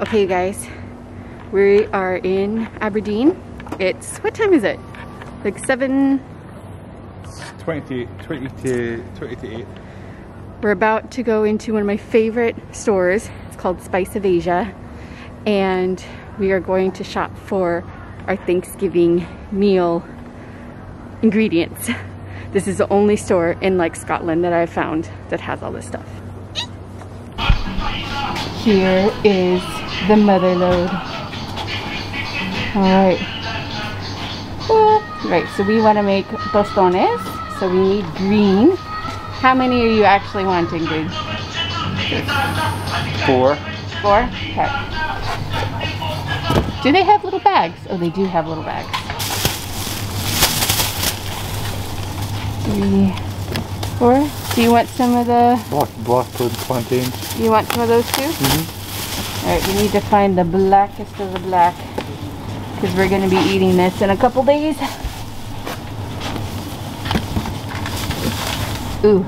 Okay, you guys, we are in Aberdeen. It's, what time is it? Like 7? 20, 20 to, 20 to 8. We're about to go into one of my favorite stores. It's called Spice of Asia. And we are going to shop for our Thanksgiving meal ingredients. This is the only store in like Scotland that I've found that has all this stuff. Here is the mother load. Alright. Right, so we want to make tostones. So we need green. How many are you actually wanting, green? Four. Four? Okay. Do they have little bags? Oh, they do have little bags. Three, four. Do you want some of the, Black, black plantains. you want some of those too? Mm-hmm. Alright, we need to find the blackest of the black. Because we're going to be eating this in a couple days. Ooh,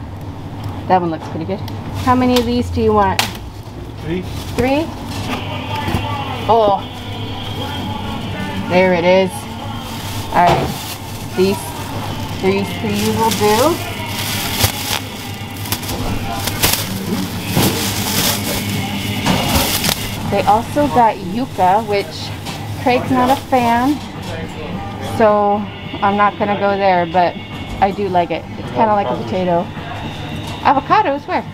that one looks pretty good. How many of these do you want? Three. Three? Oh. There it is. Alright. These three three will do. They also got yuca, which Craig's not a fan. So I'm not gonna go there, but I do like it. It's kind of like a potato. Avocados, where?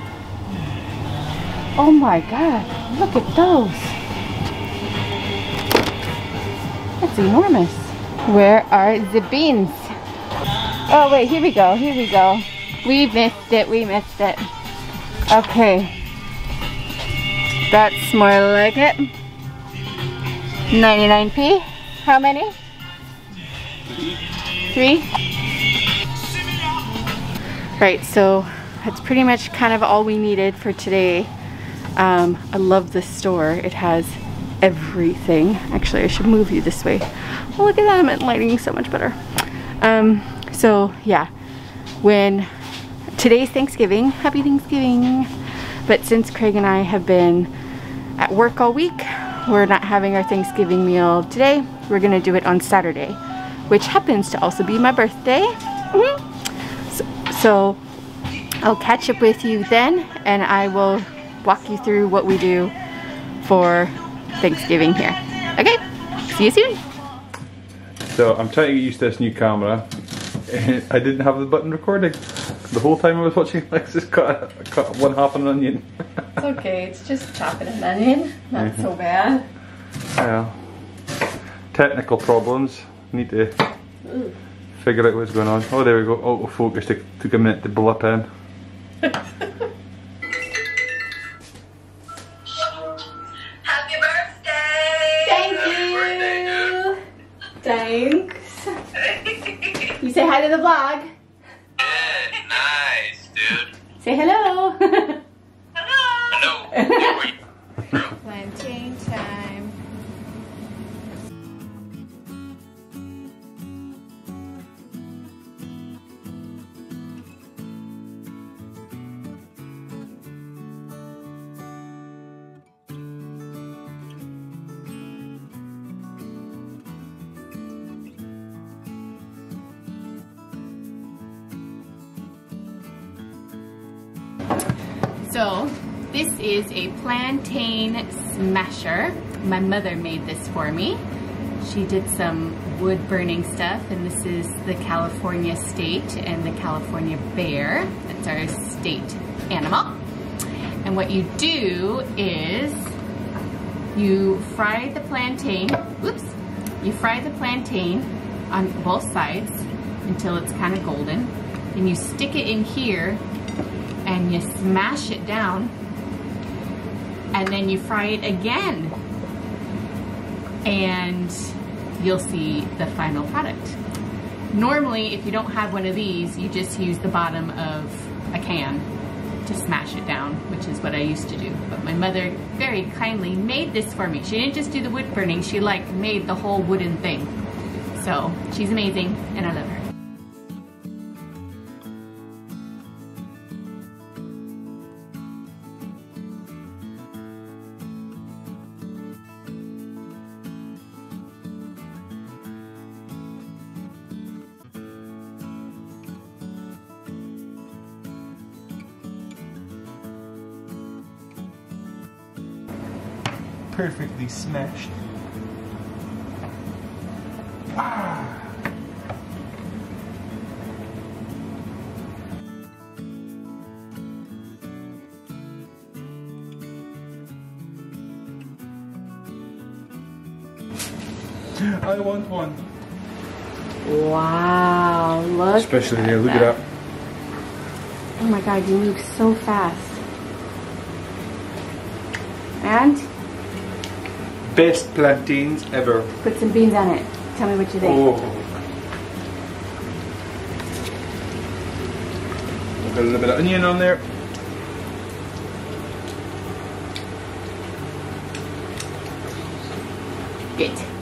Oh my god, look at those. That's enormous. Where are the beans? Oh wait, here we go, here we go. We missed it, we missed it. Okay. That's more like it. 99p. How many? Three? Right, so that's pretty much kind of all we needed for today. Um, I love this store. It has everything. Actually, I should move you this way. Oh, look at that. I'm lighting so much better. Um, so, yeah. When today's Thanksgiving, happy Thanksgiving. But since Craig and I have been at work all week, we're not having our Thanksgiving meal today. We're to do it on Saturday, which happens to also be my birthday. Mm -hmm. so, so I'll catch up with you then and I will walk you through what we do for Thanksgiving here. Okay, see you soon. So I'm trying to get used to this new camera. I didn't have the button recording. The whole time I was watching Alexis cut, cut one half an onion. it's okay, it's just chopping an onion. Not mm -hmm. so bad. Yeah. Technical problems. Need to Ooh. figure out what's going on. Oh, there we go. Autofocus took a minute to blip in. Plantain time. So this is a plantain smasher. My mother made this for me. She did some wood burning stuff and this is the California state and the California bear. That's our state animal. And what you do is you fry the plantain, whoops, you fry the plantain on both sides until it's kind of golden. And you stick it in here and you smash it down and then you fry it again and you'll see the final product. Normally, if you don't have one of these, you just use the bottom of a can to smash it down, which is what I used to do. But my mother very kindly made this for me. She didn't just do the wood burning, she like made the whole wooden thing. So she's amazing and I love her. Perfectly smashed. Ah. I want one. Wow, look. Especially here, look at that. Oh my god, you move so fast. And Best plantains ever. put some beans on it. Tell me what you think. Oh. Got a little bit of onion on there. Good.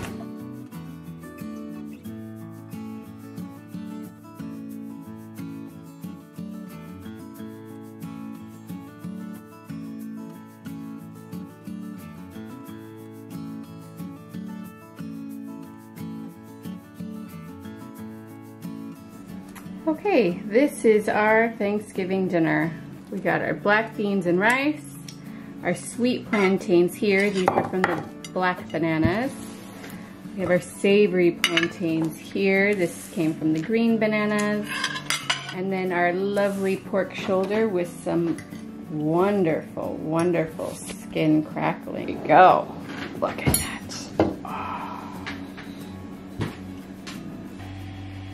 Okay, this is our Thanksgiving dinner. We got our black beans and rice, our sweet plantains here. These are from the black bananas. We have our savory plantains here. This came from the green bananas. And then our lovely pork shoulder with some wonderful, wonderful skin crackling. Go. Look at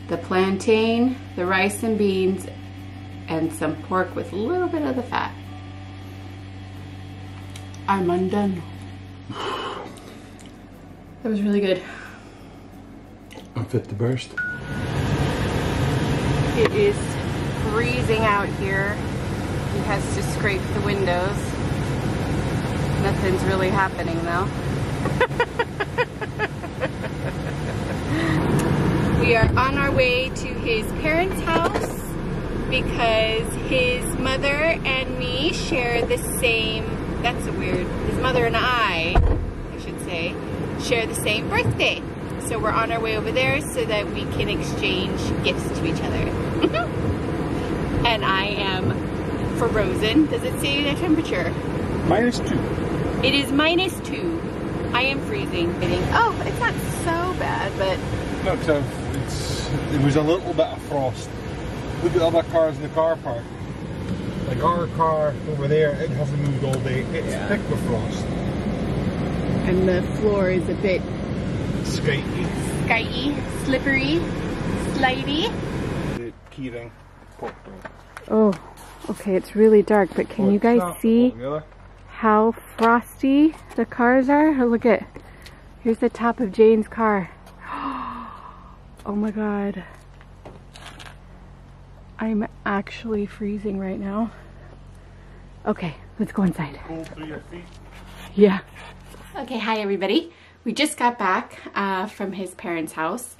The plantain, the rice and beans, and some pork with a little bit of the fat. I'm undone. That was really good. I'm fit to burst. It is freezing out here. He has to scrape the windows. Nothing's really happening though. we are on our way to his parents' house because his mother and me share the same, that's a weird, his mother and I, I should say, share the same birthday. So we're on our way over there so that we can exchange gifts to each other. and I am frozen. Does it say the temperature? Minus two. It is minus two. I am freezing. Oh, it's not so bad, but Look, so it's, there was a little bit of frost. Look at the other cars in the car park. Like our car over there, it hasn't moved all day. It's thick with frost. and the floor is a bit Skatey. skyey, slippery, slidey. The keyring popped off. Oh, okay, it's really dark, but can oh, you guys see how frosty the cars are? Oh, look at, here's the top of Jane's car. Oh my god. I'm actually freezing right now. Okay, let's go inside. Cold through your feet. Yeah. Okay, hi everybody. We just got back uh, from his parents' house.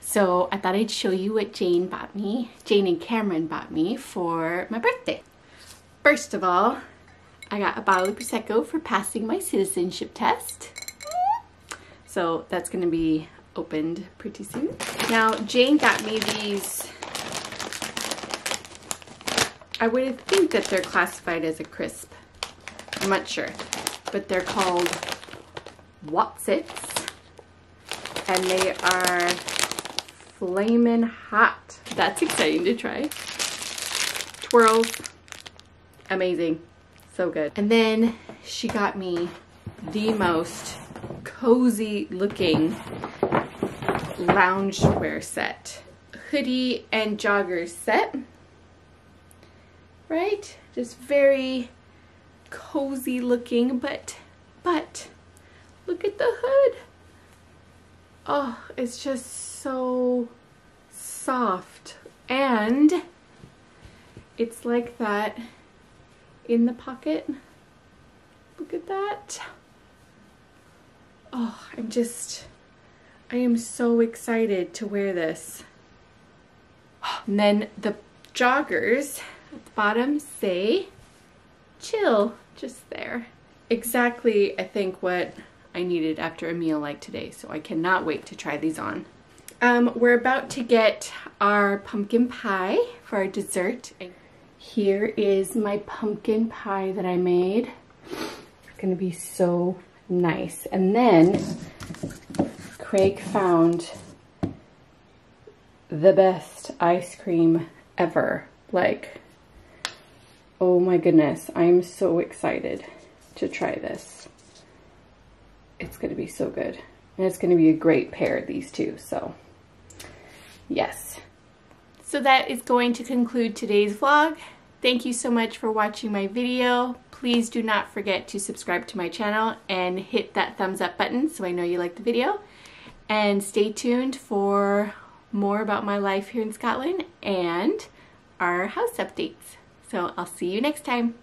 So I thought I'd show you what Jane bought me, Jane and Cameron bought me for my birthday. First of all, I got a bottle of Prosecco for passing my citizenship test. So that's gonna be opened pretty soon. Now, Jane got me these, I would think that they're classified as a crisp. I'm not sure, but they're called Wotsits, and they are flaming hot. That's exciting to try. Twirls, amazing, so good. And then she got me the most cozy looking loungewear set. Hoodie and joggers set, right? Just very cozy looking, but, but, look at the hood. Oh, it's just so soft. And it's like that in the pocket. Look at that. Oh, I'm just, I am so excited to wear this. And then the joggers at the bottom say chill just there. Exactly, I think, what I needed after a meal like today, so I cannot wait to try these on. Um, we're about to get our pumpkin pie for our dessert. Here is my pumpkin pie that I made. It's gonna be so nice. And then Craig found the best ice cream ever. Like, oh my goodness, I'm so excited to try this. It's gonna be so good. And it's gonna be a great pair, these two, so yes. So that is going to conclude today's vlog. Thank you so much for watching my video. Please do not forget to subscribe to my channel and hit that thumbs up button so I know you like the video. And stay tuned for more about my life here in Scotland and our house updates. So I'll see you next time.